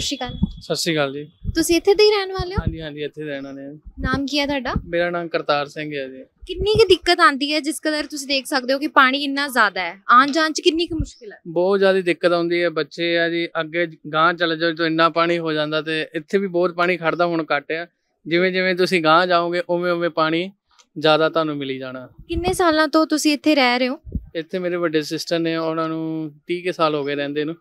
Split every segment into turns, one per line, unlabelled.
ਸਤਿ ਸ਼੍ਰੀ ਅਕਾਲ।
ਸਤਿ ਸ਼੍ਰੀ ਅਕਾਲ ਜੀ।
ਤੁਸੀਂ ਇੱਥੇ ਦੇ ਹੀ ਰਹਿਣ ਵਾਲੇ ਹੋ?
ਹਾਂਜੀ ਹਾਂਜੀ ਇੱਥੇ ਰਹਿਣਾ ਨੇ
ਨਾਮ ਕੀ ਹੈ ਤੁਹਾਡਾ?
ਮੇਰਾ ਨਾਮ ਕਰਤਾਰ ਸਿੰਘ ਹੈ ਜੀ।
ਕਿੰਨੀ ਕੁ ਦਿੱਕਤ ਆਂਦੀ ਹੈ ਜਿਸ ਕਦਰ ਤੁਸੀਂ ਦੇਖ ਸਕਦੇ ਹੋ ਕਿ ਪਾਣੀ ਇੰਨਾ ਜ਼ਿਆਦਾ ਹੈ? ਆਉਣ ਜਾਣ ਚ ਕਿੰਨੀ ਕੁ ਮੁਸ਼ਕਿਲ ਹੈ?
ਬਹੁਤ ਜ਼ਿਆਦਾ ਦਿੱਕਤ ਆਉਂਦੀ ਹੈ। ਬੱਚੇ ਆ ਜੀ ਅੱਗੇ ਗਾਂ ਚਲੇ ਜਾਓ ਤਾਂ ਇੰਨਾ ਪਾਣੀ ਹੋ ਜਾਂਦਾ ਤੇ ਇੱਥੇ ਵੀ ਬਹੁਤ ਪਾਣੀ ਖੜਦਾ ਹੁਣ ਘੱਟ ਆ ਜਿਵੇਂ ਜਿਵੇਂ ਤੁਸੀਂ ਗਾਂ ਜਾਓਗੇ ਉਵੇਂ ਉਵੇਂ ਪਾਣੀ ਜ਼ਿਆਦਾ ਤੁਹਾਨੂੰ ਮਿਲੀ ਜਾਣਾ।
ਕਿੰਨੇ ਸਾਲਾਂ ਤੋਂ ਤੁਸੀਂ ਇੱਥੇ ਰਹਿ ਰਹੇ ਹੋ?
ਇੱਥੇ ਮੇਰੇ ਵੱਡੇ ਸਿਸਟਰ ਨੇ ਉਹਨਾਂ ਨੂੰ 30 ਕੇ ਸਾਲ ਹੋ ਗਏ ਰਹਿੰਦੇ ਨੂੰ।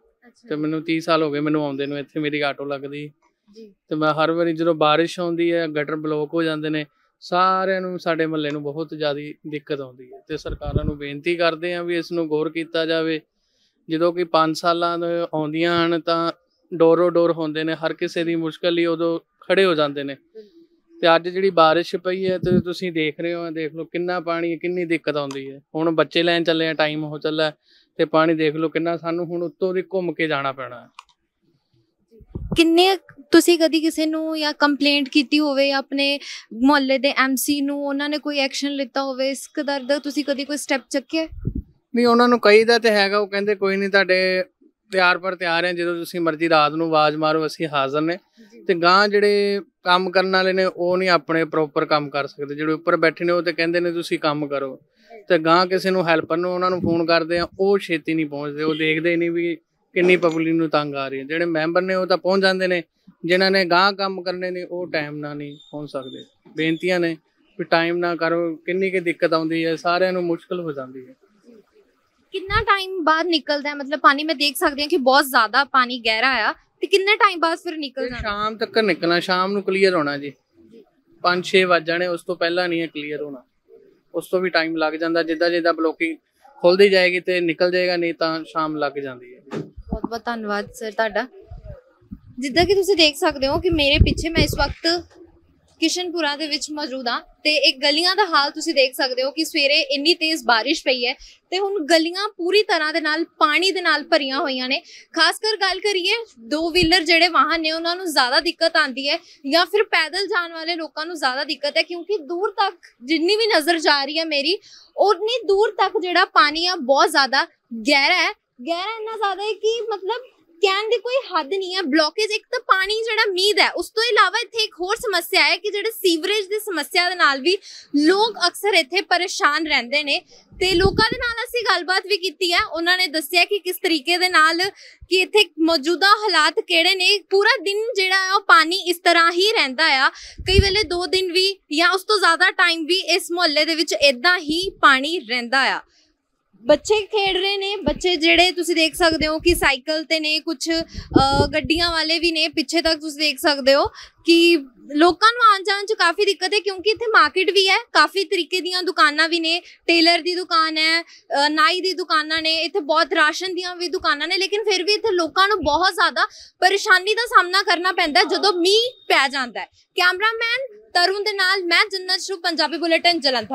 ਤੇ ਮੈਨੂੰ 30 ਸਾਲ ਹੋ ਗਏ ਮੈਨੂੰ ਆਉਂਦੇ ਨੂੰ ਇੱਥੇ ਮੇਰੀ ਆਟੋ ਲੱਗਦੀ।
ਜੀ।
ਤੇ ਮੈਂ ਹਰ ਵਾਰੀ ਜਦੋਂ ਬਾਰਿਸ਼ ਆਉਂਦੀ ਹੈ ਗਟਰ ਬਲੌਕ ਹੋ ਜਾਂਦੇ ਨੇ ਸਾਰਿਆਂ ਨੂੰ ਸਾਡੇ ਮਹੱਲੇ ਨੂੰ ਬਹੁਤ ਜ਼ਿਆਦਾ ਦਿੱਕਤ ਆਉਂਦੀ ਹੈ। ਤੇ ਸਰਕਾਰਾਂ ਨੂੰ ਬੇਨਤੀ ਕਰਦੇ ਆ ਵੀ ਇਸ ਨੂੰ ਗੌਰ ਕੀਤਾ ਜਾਵੇ। ਜਦੋਂ ਕਿ 5 ਸਾਲਾਂ ਦੇ ਆਉਂਦੀਆਂ ਹਨ ਤਾਂ ਡੋਰੋ ਡੋਰ ਹੁੰਦੇ ਨੇ ਹਰ ਕਿਸੇ ਦੀ ਮੁਸ਼ਕਲ ਹੀ ਉਦੋਂ ਖੜੇ ਹੋ ਜਾਂਦੇ ਨੇ। ਤੇ ਅੱਜ ਜਿਹੜੀ ਬਾਰਿਸ਼ ਪਈ ਹੈ ਤੇ ਤੁਸੀਂ ਦੇਖ ਰਹੇ ਹੋ ਦੇਖ ਲਓ ਕਿੰਨਾ ਪਾਣੀ ਹੈ, ਕਿੰਨੀ ਦਿੱਕਤ ਆਉਂਦੀ ਹੈ। ਹੁਣ ਬੱਚੇ ਲੈਣ ਚੱਲੇ ਆ ਟਾਈਮ ਹੋ ਚੱਲਾ ਤੇ ਪਾਣੀ ਦੇਖ ਲਓ ਕਿੰਨਾ ਸਾਨੂੰ ਹੁਣ ਉੱਤੋਂ ਦੀ ਘੁੰਮ ਕੇ ਜਾਣਾ ਪੈਣਾ। ਹੈ
ਕਿੰਨੇ ਤੁਸੀਂ ਕਦੀ ਕਿਸੇ ਨੂੰ ਜਾਂ ਕੰਪਲੇਂਟ ਕੀਤੀ ਹੋਵੇ ਜਾਂ ਆਪਣੇ ਮੁਹੱਲੇ ਦੇ ਐਮਸੀ ਨੂੰ ਉਹਨਾਂ ਨੇ ਕੋਈ ਐਕਸ਼ਨ ਲਿੱਤਾ ਹੋਵੇ? ਇਸ ਕਦਰ ਦਾ ਤੁਸੀਂ ਕਦੀ ਕੋਈ ਸਟੈਪ ਚੱਕਿਆ?
ਨਹੀਂ ਉਹਨਾਂ ਨੂੰ ਕਹੀਦਾ ਤੇ ਹੈਗਾ ਉਹ ਕਹਿੰਦੇ ਕੋਈ ਨਹੀਂ ਤੁਹਾਡੇ ਤਿਆਰ ਪਰ ਤਿਆਰ ਹੈ ਜਦੋਂ ਤੁਸੀਂ ਮਰਜ਼ੀ ਰਾਤ ਨੂੰ ਆਵਾਜ਼ ਮਾਰੋ ਅਸੀਂ ਹਾਜ਼ਰ ਨੇ। ਤੇ ਗਾਂ ਜਿਹੜੇ ਕੰਮ ਕਰਨ ਵਾਲੇ ਨੇ, ਉਹ ਨਹੀਂ ਆਪਣੇ ਪ੍ਰੋਪਰ ਕੰਮ ਕਰ ਸਕਦੇ। ਜਿਹੜੇ ਉੱਪਰ ਬੈਠੇ ਨੇ, ਉਹ ਤੇ ਕਹਿੰਦੇ ਨੇ, ਤੁਸੀਂ ਕੰਮ ਕਰੋ। ਤੇ ਗਾਂ ਕਿਸੇ ਨੂੰ ਹੈਲਪਰ ਨੂੰ ਉਹਨਾਂ ਨੂੰ ਫੋਨ ਕਰਦੇ ਆ, ਉਹ ਛੇਤੀ ਨਹੀਂ ਪਹੁੰਚਦੇ। ਉਹ ਦੇਖਦੇ ਨਹੀਂ ਵੀ ਕਿੰਨੀ ਪਬਲਿਕ ਨੂੰ ਤੰਗ ਆ ਰਹੀ ਹੈ। ਜਿਹੜੇ ਮੈਂਬਰ ਨੇ, ਉਹ ਤਾਂ ਪਹੁੰਚ ਜਾਂਦੇ ਨੇ। ਜਿਨ੍ਹਾਂ ਨੇ ਗਾਂ ਕੰਮ ਕਰਨੇ ਨੇ, ਉਹ ਟਾਈਮ ਨਾਲ ਨਹੀਂ ਪਹੁੰਚ ਸਕਦੇ। ਬੇਨਤੀਆਂ ਨੇ ਵੀ ਟਾਈਮ ਨਾ ਕਰੋ। ਕਿੰਨੀ ਕੀ ਦਿੱਕਤ ਆਉਂਦੀ ਹੈ, ਸਾਰਿਆਂ ਨੂੰ ਮੁਸ਼ਕਲ ਹੋ ਜਾਂਦੀ ਹੈ।
ਕਿੰਨਾ ਟਾਈਮ ਬਾਅਦ ਨਿਕਲਦਾ ਹੈ? ਮਤਲਬ ਪਾਣੀ ਮੈਂ ਦੇਖ ਸਕਦੀ ਹਾਂ ਕਿ ਬਹੁਤ ਜ਼ਿਆਦਾ ਪਾਣੀ ਗਹਿਰਾ ਆ। ਤੇ ਕਿੰਨੇ ਟਾਈਮ ਬਾਅਦ ਫਿਰ ਨਿਕਲ ਜਾਂਦਾ
ਸ਼ਾਮ ਤੱਕ ਨਿਕਲਣਾ ਸ਼ਾਮ ਨੂੰ ਕਲੀਅਰ ਹੋਣਾ ਜੀ। 5-6 ਵੱਜ ਜਾਣੇ ਉਸ ਤੋਂ ਪਹਿਲਾਂ ਨਹੀਂ ਹੈ ਕਲੀਅਰ ਹੋਣਾ। ਉਸ ਤੋਂ ਵੀ ਟਾਈਮ ਲੱਗ ਜਾਂਦਾ ਜਿੱਦਾਂ ਜਿੱਦਾਂ ਬਲੋਕਿੰਗ ਖੁੱਲਦੀ ਜਾਏਗੀ ਤੇ ਨਿਕਲ ਜਾਏਗਾ ਨਹੀਂ ਤਾਂ ਸ਼ਾਮ ਲੱਗ ਜਾਂਦੀ ਹੈ।
ਬਹੁਤ ਬਹੁਤ ਧੰਨਵਾਦ ਸਰ ਤੁਹਾਡਾ। ਜਿੱਦਾਂ ਕਿ ਤੁਸੀਂ ਦੇਖ ਸਕਦੇ ਹੋ ਕਿ ਮੇਰੇ ਪਿੱਛੇ ਮੈਂ ਇਸ ਵਕਤ ਕਿਸ਼ਨਪੁਰਾ ਦੇ ਵਿੱਚ ਮੌਜੂਦ ਹਾਂ ਤੇ ਇਹ ਗਲੀਆਂ ਦਾ ਹਾਲ ਤੁਸੀਂ ਦੇਖ ਸਕਦੇ ਹੋ ਕਿ ਸਵੇਰੇ ਇੰਨੀ ਤੇਜ਼ ਬਾਰਿਸ਼ ਪਈ ਹੈ ਤੇ ਹੁਣ ਗਲੀਆਂ ਪੂਰੀ ਤਰ੍ਹਾਂ ਦੇ ਨਾਲ ਪਾਣੀ ਦੇ ਨਾਲ ਭਰੀਆਂ ਹੋਈਆਂ ਨੇ। ਖਾਸ ਕਰ ਗੱਲ ਕਰੀਏ, ਦੋ ਵੀਲਰ ਜਿਹੜੇ ਵਾਹਨ ਨੇ, ਉਹਨਾਂ ਨੂੰ ਜ਼ਿਆਦਾ ਦਿੱਕਤ ਆਂਦੀ ਹੈ ਜਾਂ ਫਿਰ ਪੈਦਲ ਜਾਣ ਵਾਲੇ ਲੋਕਾਂ ਨੂੰ ਜ਼ਿਆਦਾ ਦਿੱਕਤ ਹੈ ਕਿਉਂਕਿ ਦੂਰ ਤੱਕ ਜਿੰਨੀ ਵੀ ਨਜ਼ਰ ਜਾ ਰਹੀ ਹੈ ਮੇਰੀ ਉਨੀ ਦੂਰ ਤੱਕ ਜਿਹੜਾ ਪਾਣੀ ਆ ਬਹੁਤ ਜ਼ਿਆਦਾ ਗਹਿਰਾ ਹੈ। ਗਹਿਰਾ ਇੰਨਾ ਜ਼ਿਆਦਾ ਹੈ ਕਿ ਮਤਲਬ ਕਹਿਣ ਦੀ ਕੋਈ ਹੱਦ ਨਹੀਂ ਹੈ ਬਲੋਕੇਜ ਇੱਕ ਤਾਂ ਪਾਣੀ ਜਿਹੜਾ ਮੀਂਹ ਦਾ ਹੈ, ਉਸ ਤੋਂ ਇਲਾਵਾ ਇੱਥੇ ਇੱਕ ਹੋਰ ਸਮੱਸਿਆ ਹੈ ਕਿ ਜਿਹੜੇ ਸੀਵਰੇਜ ਦੀ ਸਮੱਸਿਆ ਦੇ ਨਾਲ ਵੀ ਲੋਕ ਅਕਸਰ ਇੱਥੇ ਪਰੇਸ਼ਾਨ ਰਹਿੰਦੇ ਨੇ ਤੇ ਲੋਕਾਂ ਦੇ ਨਾਲ ਅਸੀਂ ਗੱਲਬਾਤ ਵੀ ਕੀਤੀ ਹੈ ਉਹਨਾਂ ਨੇ ਦੱਸਿਆ ਕਿ ਕਿਸ ਤਰੀਕੇ ਦੇ ਨਾਲ ਕਿ ਇੱਥੇ ਮੌਜੂਦਾ ਹਾਲਾਤ ਕਿਹੜੇ ਨੇ ਪੂਰਾ ਦਿਨ ਜਿਹੜਾ ਹੈ ਉਹ ਪਾਣੀ ਇਸ ਤਰ੍ਹਾਂ ਹੀ ਰਹਿੰਦਾ ਆ ਕਈ ਵੇਲੇ 2 ਦਿਨ ਵੀ ਜਾਂ ਉਸ ਤੋਂ ਜ਼ਿਆਦਾ ਟਾਈਮ ਵੀ ਇਸ ਮੁਹੱਲੇ ਦੇ ਵਿੱਚ ਇਦਾਂ ਹੀ ਪਾਣੀ ਰਹਿੰਦਾ ਆ। ਬੱਚੇ ਖੇਡ ਰਹੇ ਨੇ, ਬੱਚੇ ਜਿਹੜੇ ਤੁਸੀਂ ਦੇਖ ਸਕਦੇ ਹੋ ਕਿ ਸਾਈਕਲ ਤੇ ਨੇ ਕੁਝ ਗੱਡੀਆਂ ਵਾਲੇ ਵੀ ਨੇ, ਪਿੱਛੇ ਤੱਕ ਤੁਸੀਂ ਦੇਖ ਸਕਦੇ ਹੋ ਕਿ ਲੋਕਾਂ ਨੂੰ ਆਉਣ ਜਾਣ ਚ ਕਾਫੀ ਦਿੱਕਤ ਹੈ ਕਿਉਂਕਿ ਇੱਥੇ ਮਾਰਕੀਟ ਵੀ ਹੈ, ਕਾਫੀ ਤਰੀਕੇ ਦੀਆਂ ਦੁਕਾਨਾਂ ਵੀ ਨੇ, ਟੇਲਰ ਦੀ ਦੁਕਾਨ ਹੈ ਨਾਈ ਦੀ ਦੁਕਾਨਾਂ ਨੇ, ਇੱਥੇ ਬਹੁਤ ਰਾਸ਼ਨ ਦੀਆਂ ਵੀ ਦੁਕਾਨਾਂ ਨੇ, ਲੇਕਿਨ ਫਿਰ ਵੀ ਇੱਥੇ ਲੋਕਾਂ ਨੂੰ ਬਹੁਤ ਜ਼ਿਆਦਾ ਪਰੇਸ਼ਾਨੀ ਦਾ ਸਾਹਮਣਾ ਕਰਨਾ ਪੈਂਦਾ ਜਦੋਂ ਮੀਂਹ ਪੈ ਜਾਂਦਾ ਹੈ। ਕੈਮਰਾਮੈਨ ਤਰੁਣ ਦੇ ਨਾਲ, ਮੈਂ ਜੰਨਤ ਸ਼ੂ ਪੰਜਾਬੀ ਬੁਲੇਟਿਨ, ਜਲੰਧਰ।